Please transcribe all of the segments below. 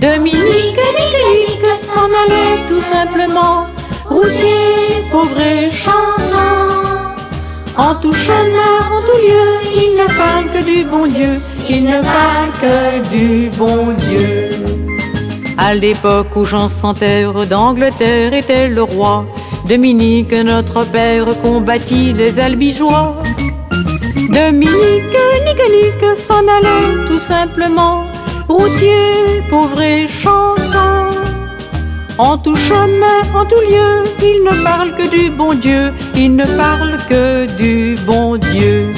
Dominique, Nique, s'en allait tout simplement, routier, pauvre et chantant. En tout chemin, en tout lieu, il ne parle que du bon Dieu, il ne parle que du bon Dieu. À l'époque où Jean sans terre d'Angleterre était le roi, Dominique, notre père, combattit les albigeois. Dominique, Nique, Nique, s'en allait tout simplement, routier, pauvre et. En tout chemin, en tout lieu, il ne parle que du bon Dieu, il ne parle que du bon Dieu.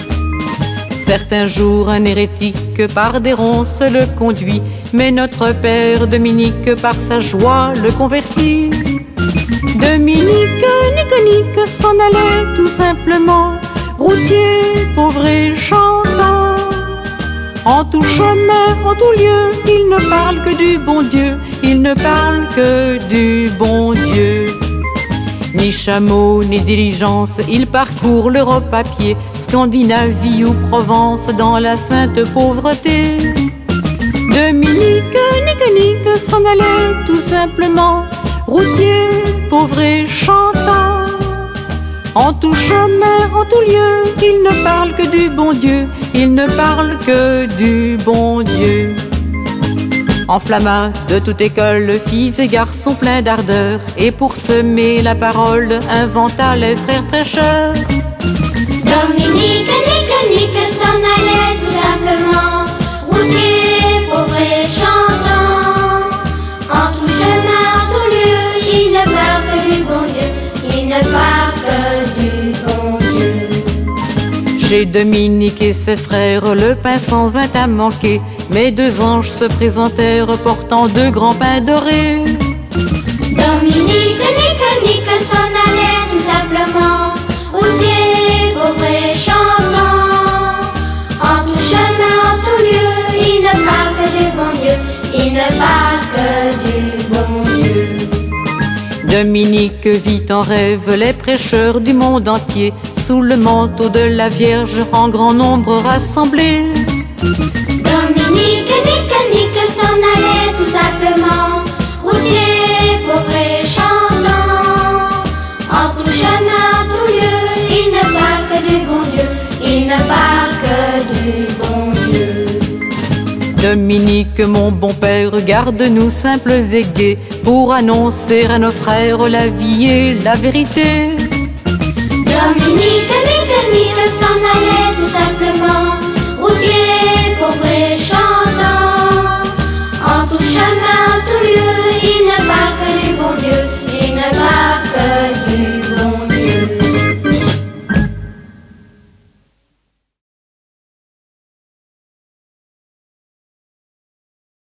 Certains jours, un hérétique par des ronces le conduit, mais notre père Dominique par sa joie le convertit. Dominique, Nique, Nique, s'en allait tout simplement, routier, pauvre et. En tout chemin, en tout lieu, il ne parle que du bon Dieu, il ne parle que du bon Dieu. Ni chameau, ni diligence, il parcourt l'Europe à pied, Scandinavie ou Provence, dans la sainte pauvreté. Dominique, Nique, Nique, s'en allait tout simplement, routier, pauvre et chantant. En tout chemin, en tout lieu, il ne parle que du bon Dieu, il ne parle que du bon Dieu. Enflamma de toute école, fils et garçons pleins d'ardeur, et pour semer la parole, inventa les frères prêcheurs. Dominique, Nique, Nique, Chez Dominique et ses frères, le pain s'en vint à manquer, mais deux anges se présentèrent portant deux grands pains dorés. Dominique, Nique, Nique, s'en allait tout simplement, Dominique vit en rêve les prêcheurs du monde entier, sous le manteau de la Vierge, en grand nombre rassemblés. Dominique, Nique, Nique, s'en allait tout simplement, Dominique, mon bon père, garde-nous simples et gais, pour annoncer à nos frères la vie et la vérité. Dominique, Nique, Nique, s'en allait tout simplement,